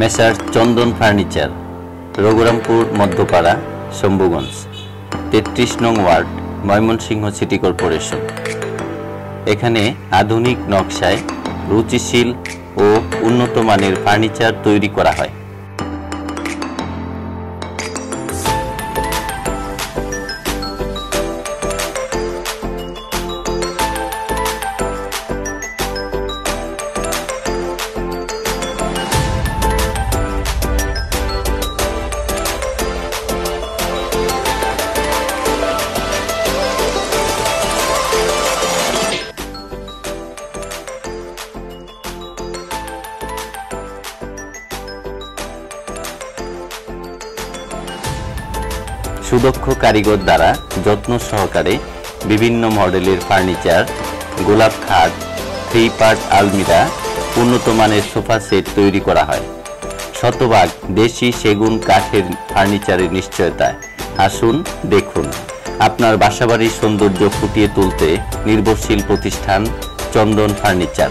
মেসার Chandan furniture, Raghurampur, Madhyapara, Shambhuganj, তেত্রিশ নং word, Mymensingh city corporation. এখানে আধুনিক নকশায় রুচিশীল ও উন্নত মানের ফার্নিচার তৈরি করা হয়। সুদক্ষ কারিগর দ্বারা যত্ন সহকারে বিভিন্ন মডেলের ফার্নিচার, গোলাপ খাট, থ্রি পার্ট আলমিরা, উন্নত মানের সোফা সেট তৈরি করা হয়। শতভাগ দেশি সেগুন কাঠের ফার্নিচারের নিশ্চয়তায় আসুন, দেখুন। আপনার বাসাবাড়ির সৌন্দর্য ফুটিয়ে তুলতে নির্ভরশীল প্রতিষ্ঠান চন্দন ফার্নিচার।